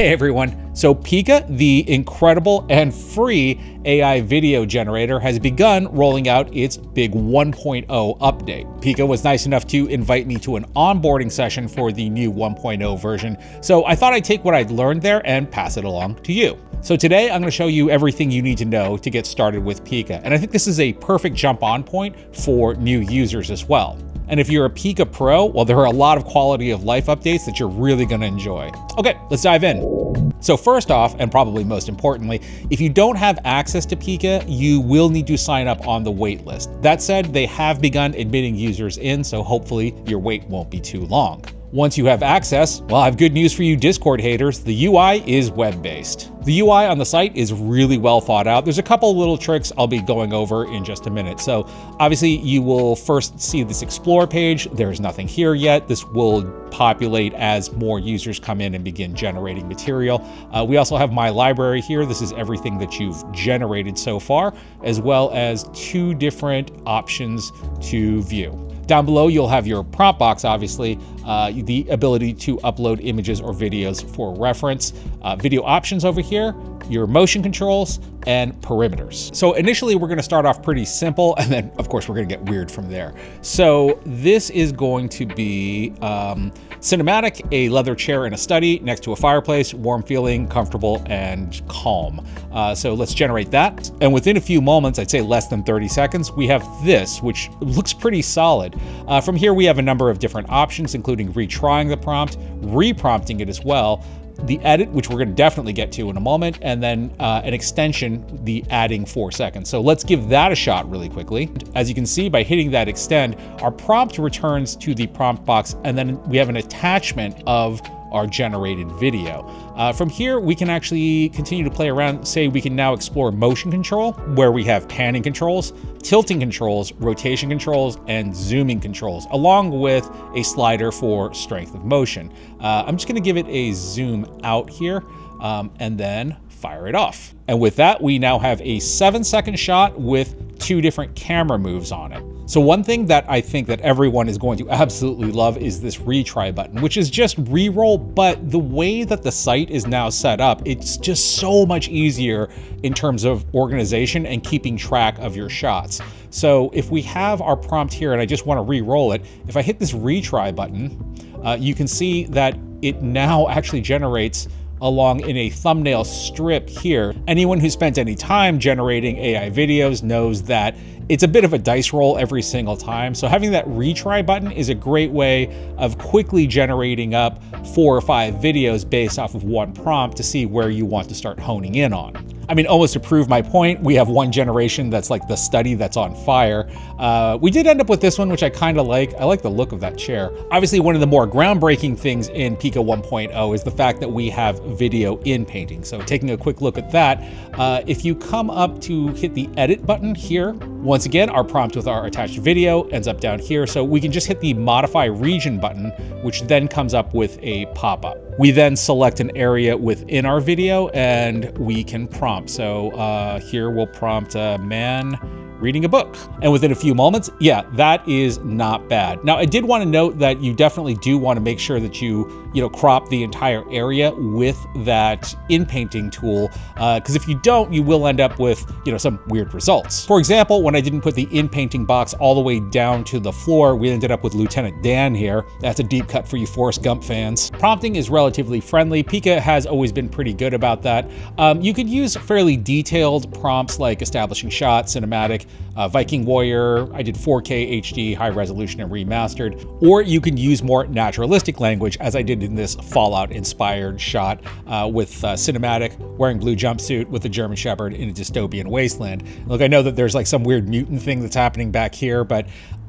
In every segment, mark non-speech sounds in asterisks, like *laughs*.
Hey everyone. So Pika, the incredible and free AI video generator, has begun rolling out its big 1.0 update. Pika was nice enough to invite me to an onboarding session for the new 1.0 version, so I thought I'd take what I'd learned there and pass it along to you. So today I'm going to show you everything you need to know to get started with Pika, and I think this is a perfect jump on point for new users as well. And if you're a Pika Pro, well, there are a lot of quality of life updates that you're really gonna enjoy. Okay, let's dive in. So first off, and probably most importantly, if you don't have access to Pika, you will need to sign up on the wait list. That said, they have begun admitting users in, so hopefully your wait won't be too long. Once you have access, well, I have good news for you Discord haters. The UI is web-based. The UI on the site is really well thought out. There's a couple little tricks I'll be going over in just a minute. So obviously you will first see this explore page. There's nothing here yet. This will populate as more users come in and begin generating material. Uh, we also have my library here. This is everything that you've generated so far, as well as two different options to view. Down below, you'll have your prompt box, obviously, uh, the ability to upload images or videos for reference, uh, video options over here, your motion controls, and parameters. So initially we're gonna start off pretty simple and then of course we're gonna get weird from there. So this is going to be um, cinematic, a leather chair in a study next to a fireplace, warm feeling, comfortable, and calm. Uh, so let's generate that. And within a few moments, I'd say less than 30 seconds, we have this, which looks pretty solid. Uh, from here, we have a number of different options, including retrying the prompt, reprompting it as well, the edit, which we're going to definitely get to in a moment, and then uh, an extension, the adding four seconds. So let's give that a shot really quickly. As you can see, by hitting that extend, our prompt returns to the prompt box, and then we have an attachment of our generated video. Uh, from here, we can actually continue to play around. Say we can now explore motion control, where we have panning controls, tilting controls, rotation controls, and zooming controls, along with a slider for strength of motion. Uh, I'm just gonna give it a zoom out here, um, and then fire it off. And with that, we now have a seven second shot with two different camera moves on it. So one thing that I think that everyone is going to absolutely love is this retry button, which is just re-roll, but the way that the site is now set up, it's just so much easier in terms of organization and keeping track of your shots. So if we have our prompt here and I just want to re-roll it, if I hit this retry button, uh, you can see that it now actually generates along in a thumbnail strip here. Anyone who spent any time generating AI videos knows that it's a bit of a dice roll every single time. So having that retry button is a great way of quickly generating up four or five videos based off of one prompt to see where you want to start honing in on. I mean, almost to prove my point, we have one generation that's like the study that's on fire. Uh, we did end up with this one, which I kind of like. I like the look of that chair. Obviously, one of the more groundbreaking things in Pika 1.0 is the fact that we have video in painting. So taking a quick look at that, uh, if you come up to hit the edit button here, once again, our prompt with our attached video ends up down here. So we can just hit the modify region button, which then comes up with a pop-up. We then select an area within our video and we can prompt. So uh, here we'll prompt a man reading a book. And within a few moments, yeah, that is not bad. Now, I did want to note that you definitely do want to make sure that you, you know, crop the entire area with that in painting tool, because uh, if you don't, you will end up with, you know, some weird results. For example, when I didn't put the in painting box all the way down to the floor, we ended up with Lieutenant Dan here. That's a deep cut for you Forrest Gump fans. Prompting is relatively friendly. Pika has always been pretty good about that. Um, you could use fairly detailed prompts like establishing shot, cinematic, uh, Viking Warrior, I did 4K HD, high resolution and remastered, or you can use more naturalistic language as I did in this Fallout inspired shot uh, with uh, cinematic, wearing blue jumpsuit with a German Shepherd in a dystopian wasteland. Look, I know that there's like some weird mutant thing that's happening back here, but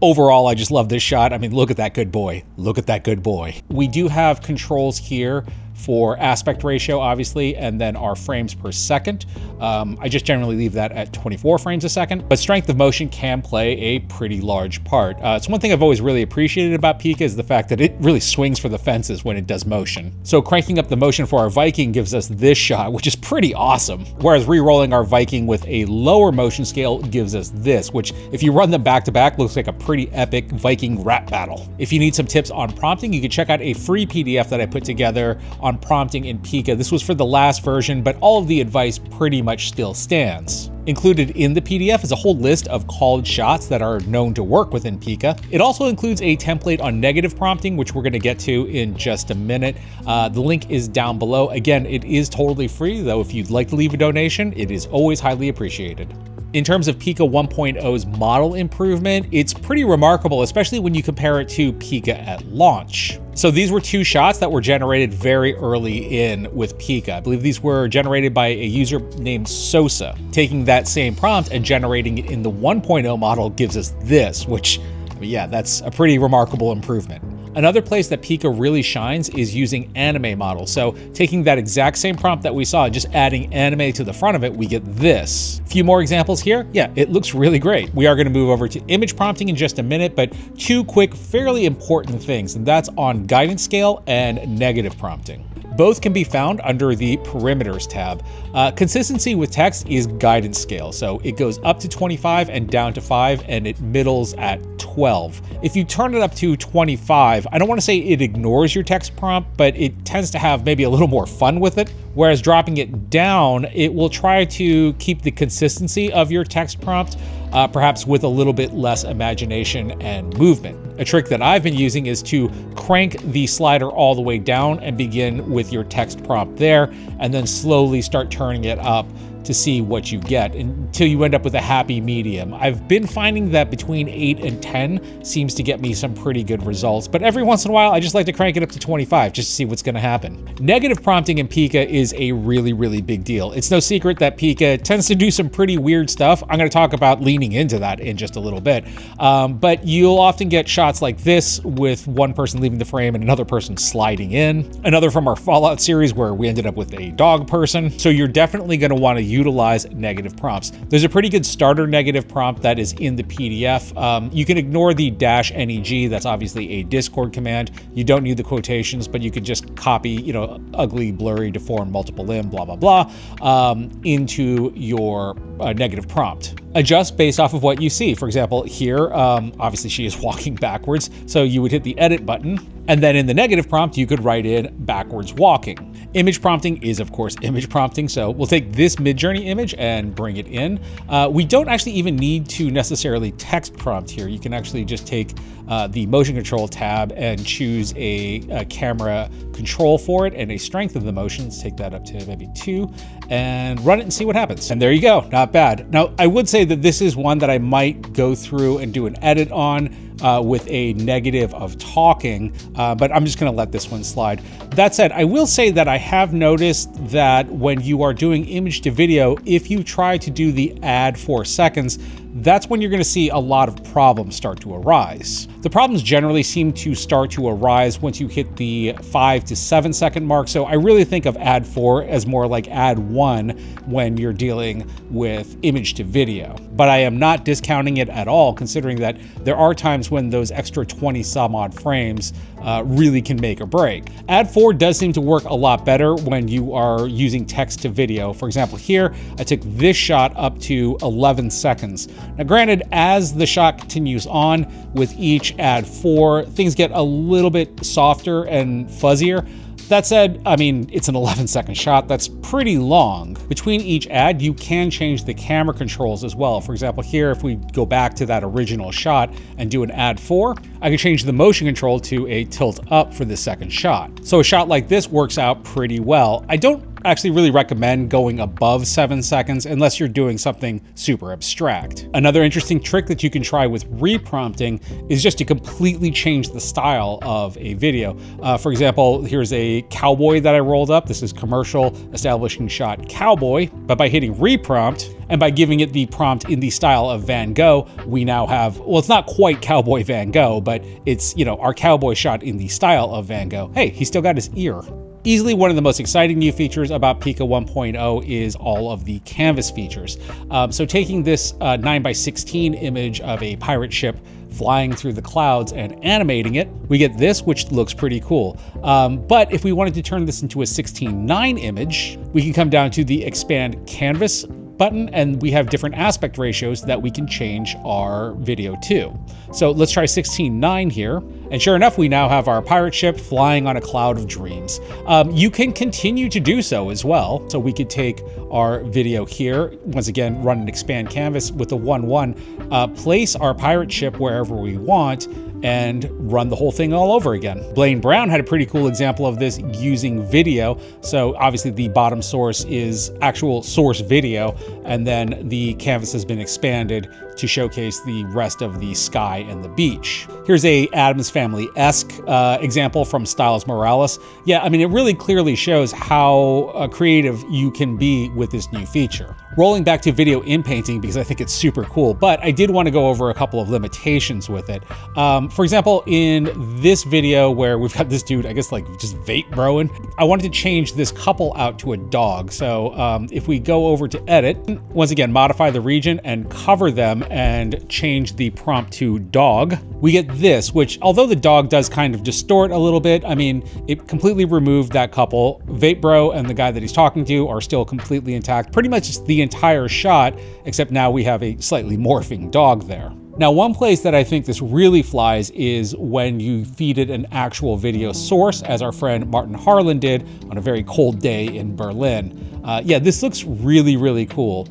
overall, I just love this shot. I mean, look at that good boy. Look at that good boy. We do have controls here for aspect ratio, obviously, and then our frames per second. Um, I just generally leave that at 24 frames a second, but strength of motion can play a pretty large part. Uh, it's one thing I've always really appreciated about Pika is the fact that it really swings for the fences when it does motion. So cranking up the motion for our Viking gives us this shot, which is pretty awesome. Whereas re-rolling our Viking with a lower motion scale gives us this, which if you run them back to back, looks like a pretty epic Viking rap battle. If you need some tips on prompting, you can check out a free PDF that I put together on prompting in Pika. This was for the last version, but all of the advice pretty much still stands. Included in the PDF is a whole list of called shots that are known to work within Pika. It also includes a template on negative prompting, which we're going to get to in just a minute. Uh, the link is down below. Again, it is totally free, though if you'd like to leave a donation, it is always highly appreciated. In terms of Pika 1.0's model improvement, it's pretty remarkable, especially when you compare it to Pika at launch. So these were two shots that were generated very early in with Pika. I believe these were generated by a user named Sosa. Taking that same prompt and generating it in the 1.0 model gives us this, which, yeah, that's a pretty remarkable improvement. Another place that Pika really shines is using anime models. So taking that exact same prompt that we saw just adding anime to the front of it, we get this. A few more examples here. Yeah, it looks really great. We are going to move over to image prompting in just a minute, but two quick, fairly important things, and that's on guidance scale and negative prompting. Both can be found under the Parameters tab. Uh, consistency with text is guidance scale, so it goes up to 25 and down to 5, and it middles at 12. If you turn it up to 25, I don't want to say it ignores your text prompt, but it tends to have maybe a little more fun with it. Whereas dropping it down, it will try to keep the consistency of your text prompt, uh, perhaps with a little bit less imagination and movement. A trick that I've been using is to crank the slider all the way down and begin with your text prompt there, and then slowly start turning it up to see what you get until you end up with a happy medium. I've been finding that between 8 and 10 seems to get me some pretty good results, but every once in a while I just like to crank it up to 25 just to see what's going to happen. Negative prompting in Pika is a really, really big deal. It's no secret that Pika tends to do some pretty weird stuff. I'm going to talk about leaning into that in just a little bit, um, but you'll often get shots like this with one person leaving the frame and another person sliding in. Another from our Fallout series where we ended up with a dog person. So you're definitely going to want to utilize negative prompts. There's a pretty good starter negative prompt that is in the PDF. Um, you can ignore the dash neg, that's obviously a Discord command. You don't need the quotations, but you could just copy, you know, ugly, blurry, deformed, multiple limb, blah, blah, blah, um, into your uh, negative prompt. Adjust based off of what you see. For example, here, um, obviously she is *laughs* walking backwards, so you would hit the edit button, and then in the negative prompt, you could write in backwards walking. Image prompting is, of course, image prompting. So we'll take this Midjourney image and bring it in. Uh, we don't actually even need to necessarily text prompt here. You can actually just take uh, the motion control tab and choose a, a, camera control for it and a strength of the motion. Let's take that up to maybe two and run it and see what happens. And there you go, not bad. Now, I would say that this is one that I might go through and do an edit on uh, with a negative of talking, uh, but I'm just going to let this one slide. That said, I will say that have noticed that when you are doing image to video, if you try to do the add four seconds, that's when you're going to see a lot of problems start to arise. The problems generally seem to start to arise once you hit the five to seven second mark. So I really think of add four as more like add one when you're dealing with image to video. But I am not discounting it at all, considering that there are times when those extra 20 some odd frames uh, really can make or break. Add four does seem to work a lot better when you are using text to video. For example, here I took this shot up to 11 seconds. Now, granted, as the shot continues on with each add four, things get a little bit softer and fuzzier. That said, I mean, it's an 11 second shot. That's pretty long. Between each ad, you can change the camera controls as well. For example, here, if we go back to that original shot and do an add four, I can change the motion control to a tilt up for the second shot. So a shot like this works out pretty well. I don't actually really recommend going above seven seconds unless you're doing something super abstract. Another interesting trick that you can try with reprompting is just to completely change the style of a video. Uh, for example, here's a cowboy that I rolled up. This is commercial establishing shot cowboy, but by hitting reprompt and by giving it the prompt in the style of Van Gogh, we now have, well, it's not quite cowboy Van Gogh, but it's, you know, our cowboy shot in the style of Van Gogh. Hey, he still got his ear. Easily one of the most exciting new features about Pika 1.0 is all of the canvas features. Um, so taking this uh, 9x16 image of a pirate ship flying through the clouds and animating it, we get this, which looks pretty cool. Um, but if we wanted to turn this into a 16.9 image, we can come down to the expand canvas button and we have different aspect ratios that we can change our video to. So let's try 16.9 here. And sure enough, we now have our pirate ship flying on a cloud of dreams. Um, you can continue to do so as well. So we could take our video here, once again, run an expand canvas with the 1.1, uh, place our pirate ship wherever we want, and run the whole thing all over again. Blaine Brown had a pretty cool example of this using video. So obviously the bottom source is actual source video, and then the canvas has been expanded to showcase the rest of the sky and the beach. Here's a Addams Family-esque uh, example from Stylez Morales. Yeah, I mean, it really clearly shows how uh, creative you can be with this new feature. Rolling back to video in painting because I think it's super cool, but I did want to go over a couple of limitations with it. Um, for example, in this video where we've got this dude, I guess like just vape broing, I wanted to change this couple out to a dog. So um, if we go over to edit, once again, modify the region and cover them and change the prompt to dog, we get this, which although the dog does kind of distort a little bit, I mean, it completely removed that couple. Vape bro and the guy that he's talking to are still completely intact. Pretty much entire shot, except now we have a slightly morphing dog there. Now, one place that I think this really flies is when you feed it an actual video source, as our friend Martin Harlin did on a very cold day in Berlin. Uh, yeah, this looks really, really cool.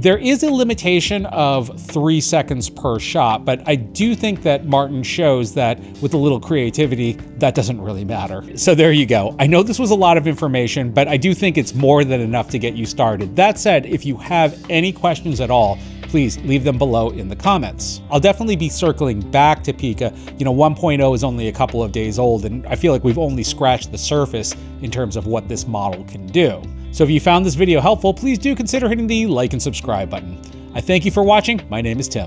There is a limitation of three seconds per shot, but I do think that Martin shows that with a little creativity, that doesn't really matter. So there you go. I know this was a lot of information, but I do think it's more than enough to get you started. That said, if you have any questions at all, please leave them below in the comments. I'll definitely be circling back to Pika. You know, 1.0 is only a couple of days old, and I feel like we've only scratched the surface in terms of what this model can do. So if you found this video helpful, please do consider hitting the like and subscribe button. I thank you for watching. My name is Tim.